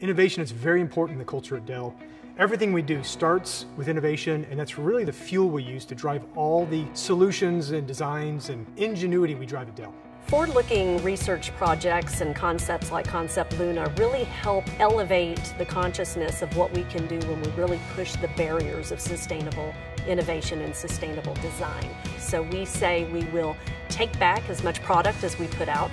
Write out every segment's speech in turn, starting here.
Innovation is very important in the culture at Dell. Everything we do starts with innovation, and that's really the fuel we use to drive all the solutions and designs and ingenuity we drive at Dell. Forward-looking research projects and concepts like Concept Luna really help elevate the consciousness of what we can do when we really push the barriers of sustainable innovation and sustainable design. So we say we will take back as much product as we put out,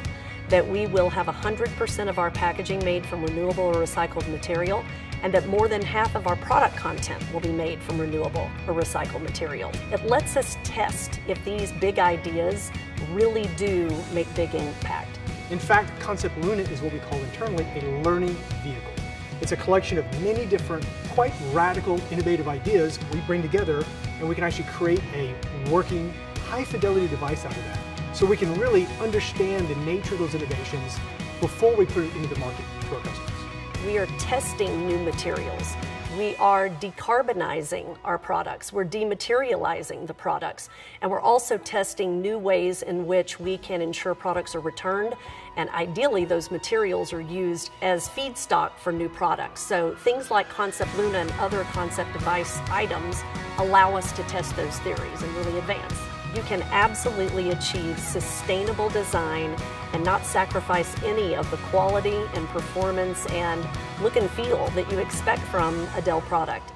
that we will have 100% of our packaging made from renewable or recycled material, and that more than half of our product content will be made from renewable or recycled material. It lets us test if these big ideas really do make big impact. In fact, Concept Luna is what we call internally a learning vehicle. It's a collection of many different, quite radical, innovative ideas we bring together, and we can actually create a working, high fidelity device out of that. So we can really understand the nature of those innovations before we put it into the market for our customers. We are testing new materials. We are decarbonizing our products. We're dematerializing the products. And we're also testing new ways in which we can ensure products are returned. And ideally, those materials are used as feedstock for new products. So things like Concept Luna and other concept device items allow us to test those theories and really advance you can absolutely achieve sustainable design and not sacrifice any of the quality and performance and look and feel that you expect from a Dell product.